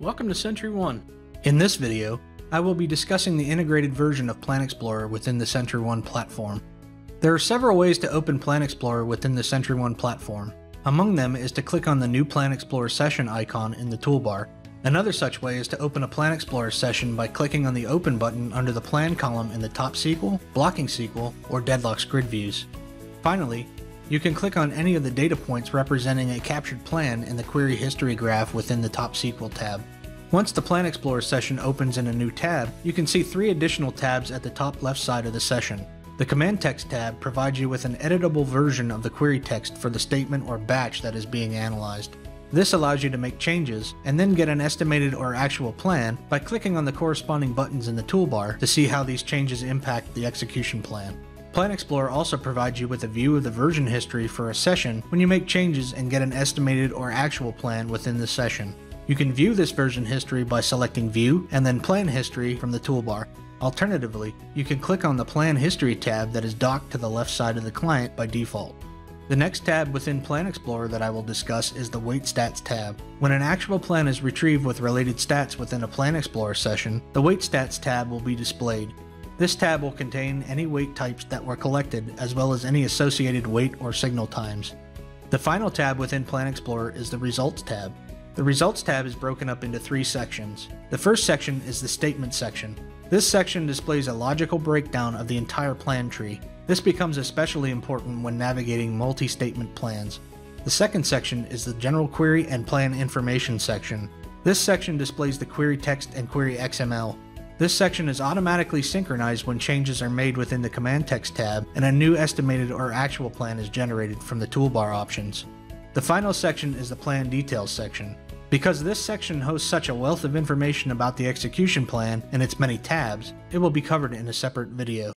Welcome to SentryOne. In this video, I will be discussing the integrated version of Plan Explorer within the SentryOne platform. There are several ways to open Plan Explorer within the SentryOne platform. Among them is to click on the new Plan Explorer session icon in the toolbar. Another such way is to open a Plan Explorer session by clicking on the Open button under the Plan column in the top SQL, Blocking SQL, or Deadlocks grid views. Finally, you can click on any of the data points representing a captured plan in the Query History graph within the Top SQL tab. Once the Plan Explorer session opens in a new tab, you can see three additional tabs at the top left side of the session. The Command Text tab provides you with an editable version of the query text for the statement or batch that is being analyzed. This allows you to make changes and then get an estimated or actual plan by clicking on the corresponding buttons in the toolbar to see how these changes impact the execution plan. Plan Explorer also provides you with a view of the version history for a session when you make changes and get an estimated or actual plan within the session. You can view this version history by selecting View and then Plan History from the toolbar. Alternatively, you can click on the Plan History tab that is docked to the left side of the client by default. The next tab within Plan Explorer that I will discuss is the Wait Stats tab. When an actual plan is retrieved with related stats within a Plan Explorer session, the Wait Stats tab will be displayed. This tab will contain any wait types that were collected, as well as any associated wait or signal times. The final tab within Plan Explorer is the Results tab. The Results tab is broken up into three sections. The first section is the Statement section. This section displays a logical breakdown of the entire plan tree. This becomes especially important when navigating multi-statement plans. The second section is the General Query and Plan Information section. This section displays the query text and query XML. This section is automatically synchronized when changes are made within the Command Text tab and a new estimated or actual plan is generated from the toolbar options. The final section is the Plan Details section. Because this section hosts such a wealth of information about the execution plan and its many tabs, it will be covered in a separate video.